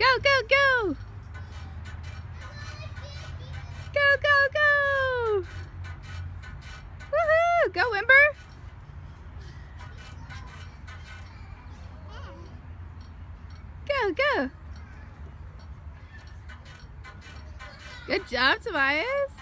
Go, go, go! Go, go, go! Woohoo! Go, Ember! Go, go! Good job, Tobias!